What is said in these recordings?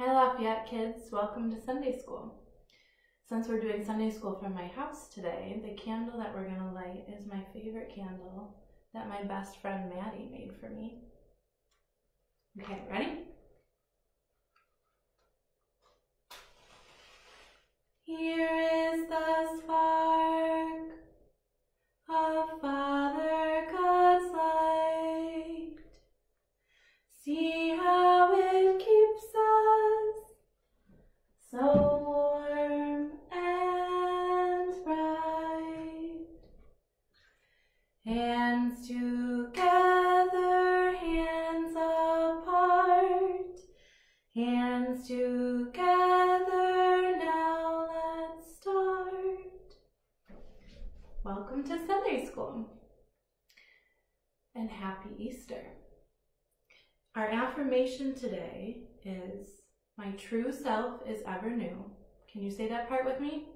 Hi Lafayette kids, welcome to Sunday School. Since we're doing Sunday School from my house today, the candle that we're going to light is my favorite candle that my best friend Maddie made for me. Okay, ready? Here is the spark of Father Welcome to Sunday School and happy Easter. Our affirmation today is My true self is ever new. Can you say that part with me?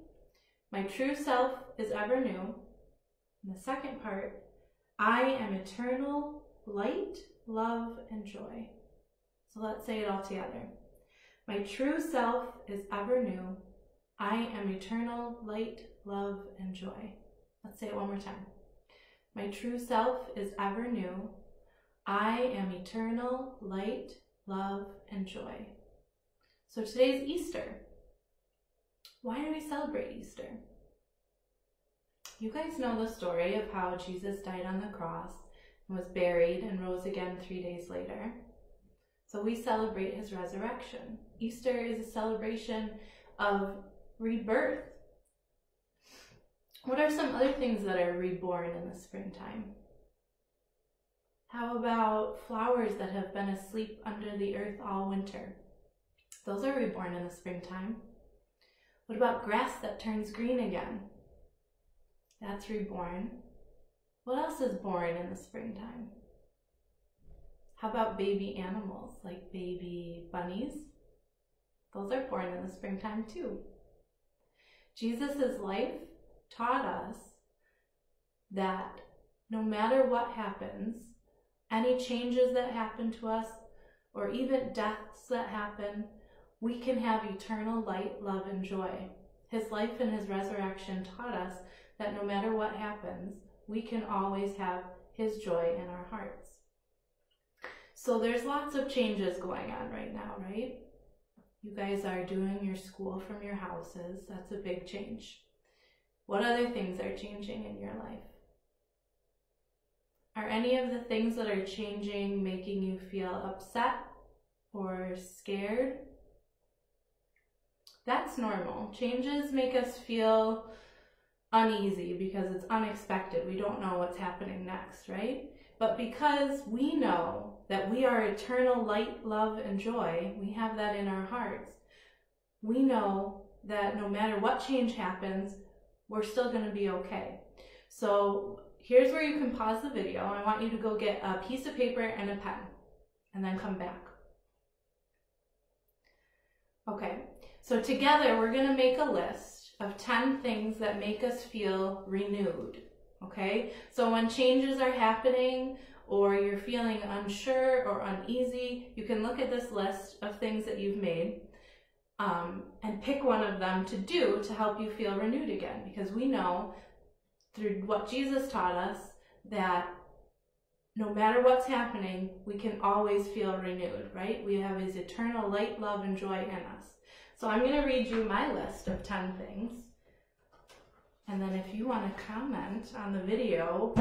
My true self is ever new. And the second part, I am eternal light, love, and joy. So let's say it all together. My true self is ever new. I am eternal light, love, and joy. Let's say it one more time. My true self is ever new. I am eternal light, love, and joy. So today's Easter. Why do we celebrate Easter? You guys know the story of how Jesus died on the cross and was buried and rose again three days later. So we celebrate his resurrection. Easter is a celebration of rebirth. What are some other things that are reborn in the springtime? How about flowers that have been asleep under the earth all winter? Those are reborn in the springtime. What about grass that turns green again? That's reborn. What else is born in the springtime? How about baby animals like baby bunnies? Those are born in the springtime too. Jesus' life taught us that no matter what happens, any changes that happen to us, or even deaths that happen, we can have eternal light, love, and joy. His life and his resurrection taught us that no matter what happens, we can always have his joy in our hearts. So there's lots of changes going on right now, right? You guys are doing your school from your houses. That's a big change. What other things are changing in your life? Are any of the things that are changing making you feel upset or scared? That's normal. Changes make us feel uneasy because it's unexpected. We don't know what's happening next, right? But because we know that we are eternal light, love, and joy, we have that in our hearts. We know that no matter what change happens, we're still going to be okay. So here's where you can pause the video. I want you to go get a piece of paper and a pen and then come back. Okay, so together we're going to make a list of 10 things that make us feel renewed. Okay, so when changes are happening or you're feeling unsure or uneasy, you can look at this list of things that you've made um, and pick one of them to do to help you feel renewed again. Because we know through what Jesus taught us that no matter what's happening, we can always feel renewed, right? We have his eternal light, love, and joy in us. So I'm going to read you my list of 10 things. And then if you want to comment on the video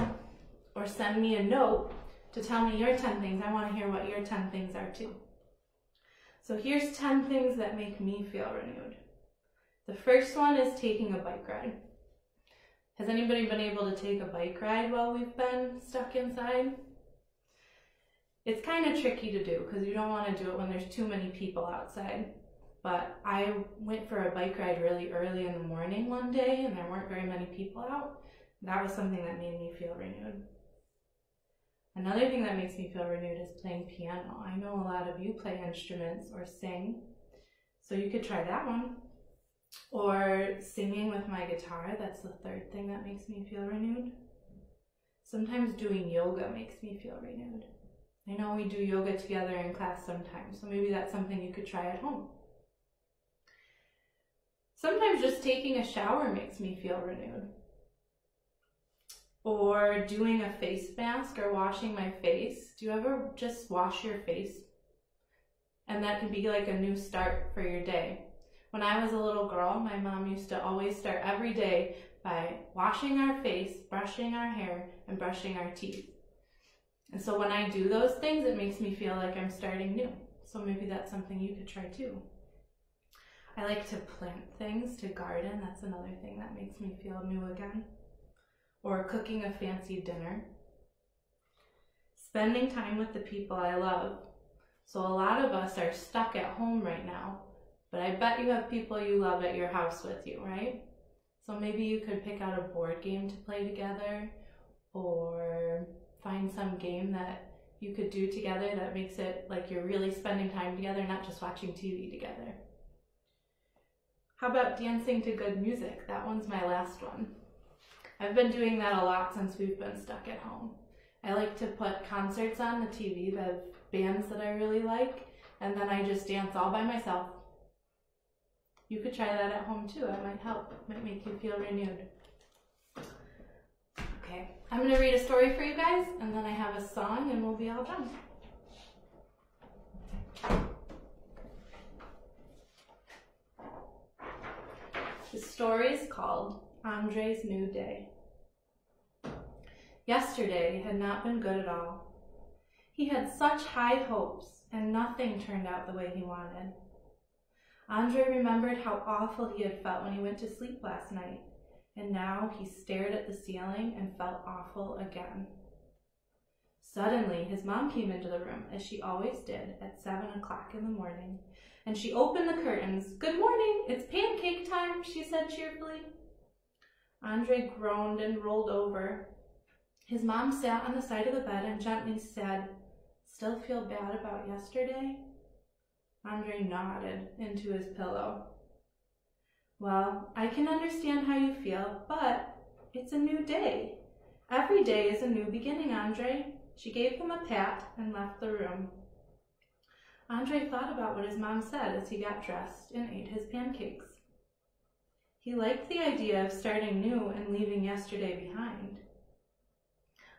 or send me a note to tell me your 10 things, I want to hear what your 10 things are too. So here's 10 things that make me feel renewed. The first one is taking a bike ride. Has anybody been able to take a bike ride while we've been stuck inside? It's kind of tricky to do because you don't want to do it when there's too many people outside. But I went for a bike ride really early in the morning one day and there weren't very many people out. That was something that made me feel renewed. Another thing that makes me feel renewed is playing piano. I know a lot of you play instruments or sing, so you could try that one. Or singing with my guitar, that's the third thing that makes me feel renewed. Sometimes doing yoga makes me feel renewed. I know we do yoga together in class sometimes, so maybe that's something you could try at home. Sometimes just taking a shower makes me feel renewed. Or doing a face mask or washing my face. Do you ever just wash your face? And that can be like a new start for your day. When I was a little girl, my mom used to always start every day by washing our face, brushing our hair, and brushing our teeth. And so when I do those things, it makes me feel like I'm starting new. So maybe that's something you could try too. I like to plant things, to garden. That's another thing that makes me feel new again. Or cooking a fancy dinner. Spending time with the people I love. So a lot of us are stuck at home right now, but I bet you have people you love at your house with you, right? So maybe you could pick out a board game to play together or find some game that you could do together that makes it like you're really spending time together, not just watching TV together. How about dancing to good music? That one's my last one. I've been doing that a lot since we've been stuck at home. I like to put concerts on the TV of bands that I really like, and then I just dance all by myself. You could try that at home too. It might help. It might make you feel renewed. Okay, I'm going to read a story for you guys, and then I have a song, and we'll be all done. The story is called Andre's New Day. Yesterday had not been good at all. He had such high hopes, and nothing turned out the way he wanted. Andre remembered how awful he had felt when he went to sleep last night and now he stared at the ceiling and felt awful again. Suddenly, his mom came into the room, as she always did, at seven o'clock in the morning, and she opened the curtains. Good morning, it's pancake time, she said cheerfully. Andre groaned and rolled over. His mom sat on the side of the bed and gently said, Still feel bad about yesterday? Andre nodded into his pillow. Well, I can understand how you feel, but it's a new day. Every day is a new beginning, Andre. She gave him a pat and left the room. Andre thought about what his mom said as he got dressed and ate his pancakes. He liked the idea of starting new and leaving yesterday behind.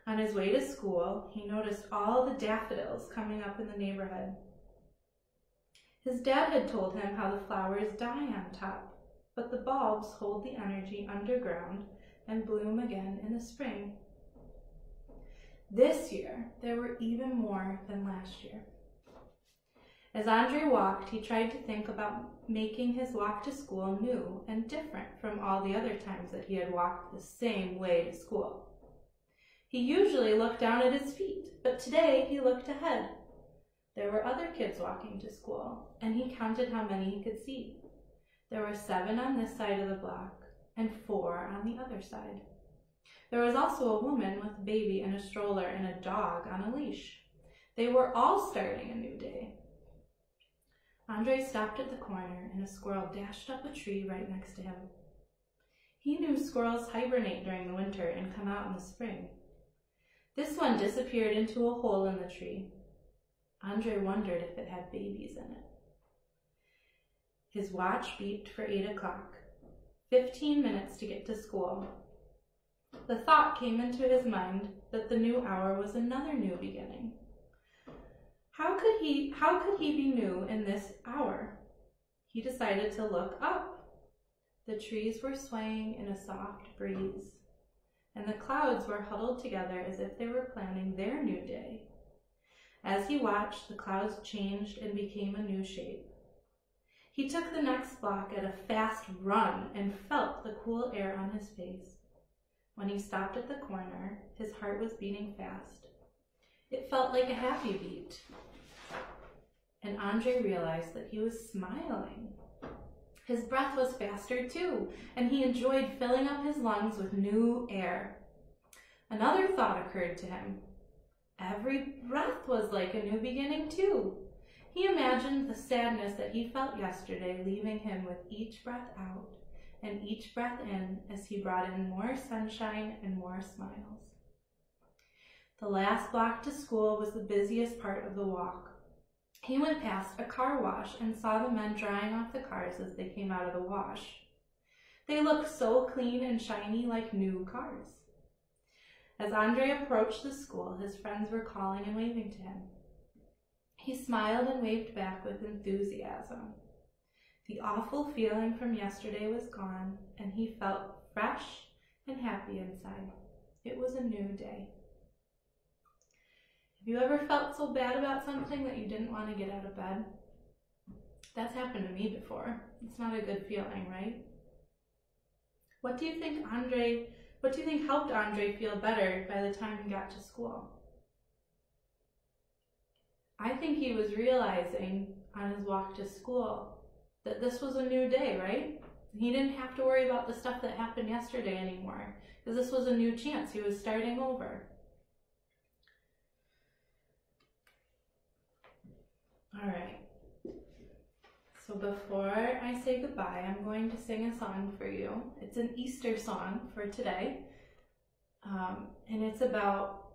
On his way to school, he noticed all the daffodils coming up in the neighborhood. His dad had told him how the flowers die on top but the bulbs hold the energy underground and bloom again in the spring. This year, there were even more than last year. As Andre walked, he tried to think about making his walk to school new and different from all the other times that he had walked the same way to school. He usually looked down at his feet, but today he looked ahead. There were other kids walking to school, and he counted how many he could see. There were seven on this side of the block and four on the other side. There was also a woman with a baby in a stroller and a dog on a leash. They were all starting a new day. Andre stopped at the corner and a squirrel dashed up a tree right next to him. He knew squirrels hibernate during the winter and come out in the spring. This one disappeared into a hole in the tree. Andre wondered if it had babies in it. His watch beeped for eight o'clock. Fifteen minutes to get to school. The thought came into his mind that the new hour was another new beginning. How could he how could he be new in this hour? He decided to look up. The trees were swaying in a soft breeze, and the clouds were huddled together as if they were planning their new day. As he watched, the clouds changed and became a new shape. He took the next block at a fast run and felt the cool air on his face. When he stopped at the corner, his heart was beating fast. It felt like a happy beat. And Andre realized that he was smiling. His breath was faster too, and he enjoyed filling up his lungs with new air. Another thought occurred to him. Every breath was like a new beginning too. He imagined the sadness that he felt yesterday leaving him with each breath out and each breath in as he brought in more sunshine and more smiles. The last block to school was the busiest part of the walk. He went past a car wash and saw the men drying off the cars as they came out of the wash. They looked so clean and shiny like new cars. As Andre approached the school, his friends were calling and waving to him. He smiled and waved back with enthusiasm. The awful feeling from yesterday was gone, and he felt fresh and happy inside. It was a new day. Have you ever felt so bad about something that you didn't want to get out of bed? That's happened to me before. It's not a good feeling, right? What do you think Andre, what do you think helped Andre feel better by the time he got to school? I think he was realizing on his walk to school that this was a new day, right? He didn't have to worry about the stuff that happened yesterday anymore because this was a new chance. He was starting over. All right. So before I say goodbye, I'm going to sing a song for you. It's an Easter song for today. Um, and it's about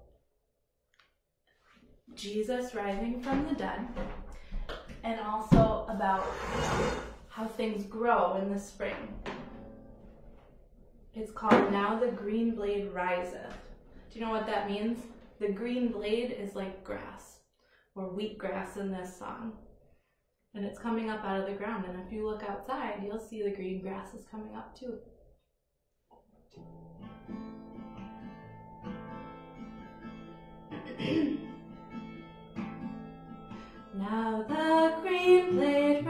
Jesus rising from the dead and also about how things grow in the spring. It's called Now the Green Blade Riseth. Do you know what that means? The green blade is like grass or wheatgrass in this song. And it's coming up out of the ground. And if you look outside, you'll see the green grass is coming up too. now the green blade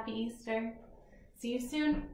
happy Easter. See you soon.